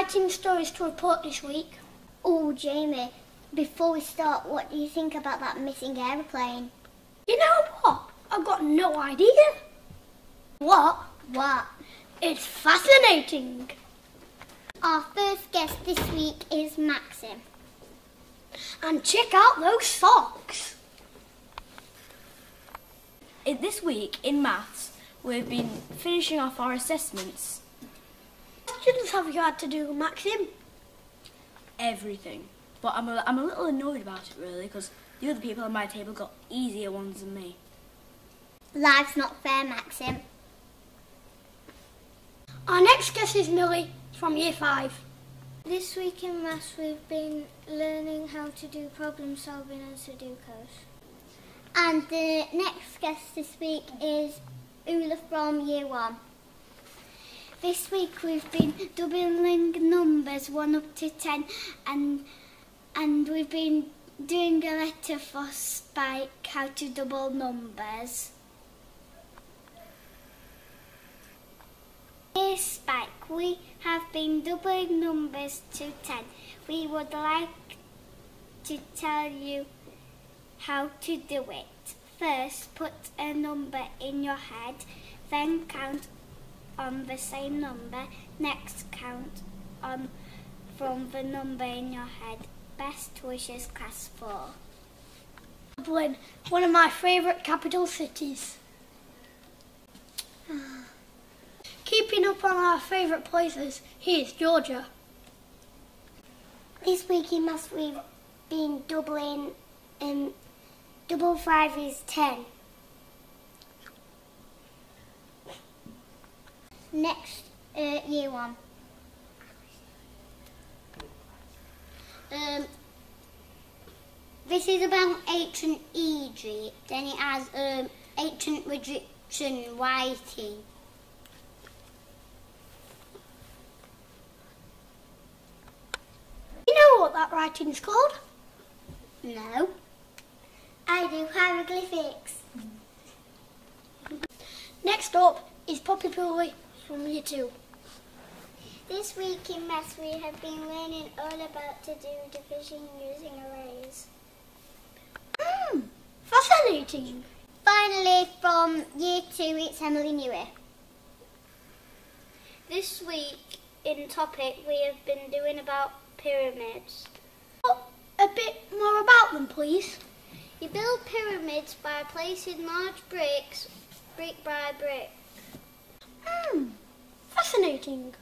exciting stories to report this week. Oh, Jamie, before we start, what do you think about that missing aeroplane? You know what? I've got no idea. What? What? It's fascinating. Our first guest this week is Maxim. And check out those socks. This week in maths, we've been finishing off our assessments. What questions have you had to do, Maxim? Everything. But I'm a, I'm a little annoyed about it really because the other people on my table got easier ones than me. Life's not fair, Maxim. Our next guest is Millie from Year 5. This week in maths, we've been learning how to do problem solving and Sudokus. And the next guest this week is Ula from Year 1. This week we've been doubling numbers 1 up to 10 and and we've been doing a letter for Spike how to double numbers. Dear Spike, we have been doubling numbers to 10. We would like to tell you how to do it. First, put a number in your head, then count on the same number. Next, count on from the number in your head. Best wishes, class 4. Dublin, one of my favourite capital cities. Keeping up on our favourite places, here's Georgia. This week in maths we've been doubling um, double five is ten. Next, uh, year one. Um, this is about ancient Egypt, Then it has um, ancient Egyptian writing. You know what that writing is called? No. I do hieroglyphics. Next up is Poppy Pooley from Year 2. This week in maths we have been learning all about to do division using arrays. Hmm, fascinating. Finally, from year two, it's Emily Newer. This week in topic we have been doing about pyramids. Oh, a bit more about them, please. You build pyramids by placing large bricks, brick by brick. Hmm, fascinating.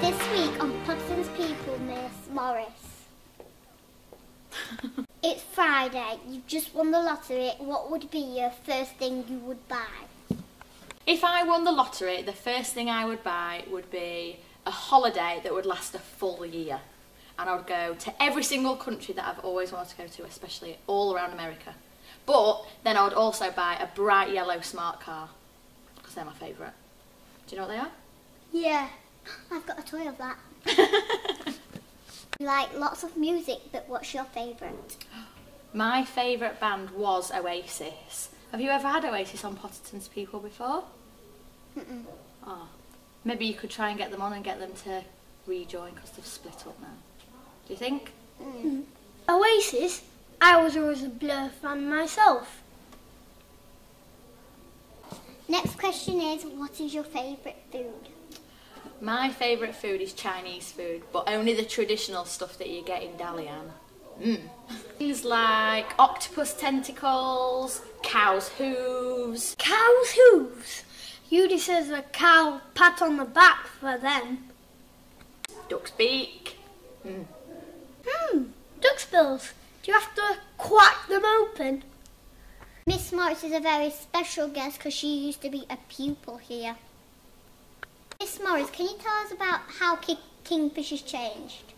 This week on Pudson's People, Miss Morris. it's Friday. You've just won the lottery. What would be your first thing you would buy? If I won the lottery, the first thing I would buy would be a holiday that would last a full year. And I would go to every single country that I've always wanted to go to, especially all around America. But then I would also buy a bright yellow smart car, because they're my favourite. Do you know what they are? Yeah, I've got a toy of that. like lots of music, but what's your favourite? My favourite band was Oasis. Have you ever had Oasis on Potterton's People before? Mm-mm. Oh, maybe you could try and get them on and get them to rejoin because they've split up now. Do you think? Oasis? I was always a Blur fan myself. Next question is, what is your favourite food? My favourite food is Chinese food, but only the traditional stuff that you get in Dalian. Mm. Things like octopus tentacles, cow's hooves. Cow's hooves. You deserve a cow pat on the back for them. Duck's beak. Mm. Hmm, duck's bills. Do you have to quack them open? Miss Morris is a very special guest because she used to be a pupil here. Miss Morris, can you tell us about how Kingfisher's changed?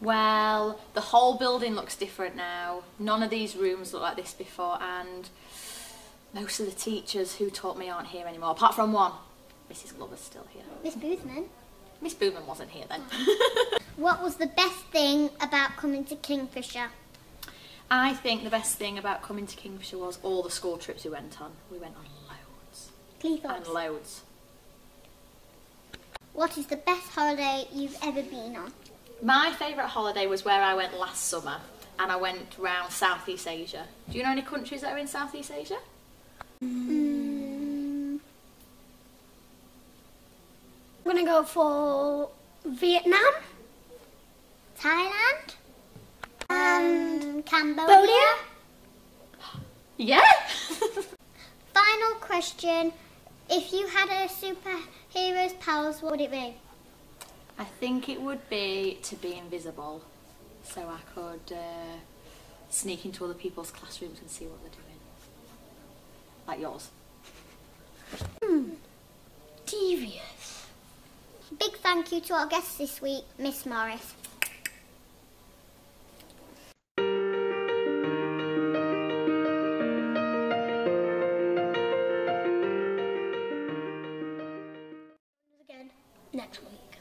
Well, the whole building looks different now. None of these rooms look like this before, and most of the teachers who taught me aren't here anymore, apart from one. Mrs. Glover's still here. Miss Boothman. Miss Booman wasn't here then. What was the best thing about coming to Kingfisher? I think the best thing about coming to Kingfisher was all the school trips we went on. We went on loads Cleethorpes. and loads. What is the best holiday you've ever been on? My favourite holiday was where I went last summer and I went round Southeast Asia. Do you know any countries that are in Southeast Asia? Mm, I'm gonna go for Vietnam. Thailand. And Cambodia. Cambodia? Yeah! Final question. If you had a superhero's powers, what would it be? I think it would be to be invisible so I could uh, sneak into other people's classrooms and see what they're doing. Like yours. Devious. Big thank you to our guest this week, Miss Morris. Again next week.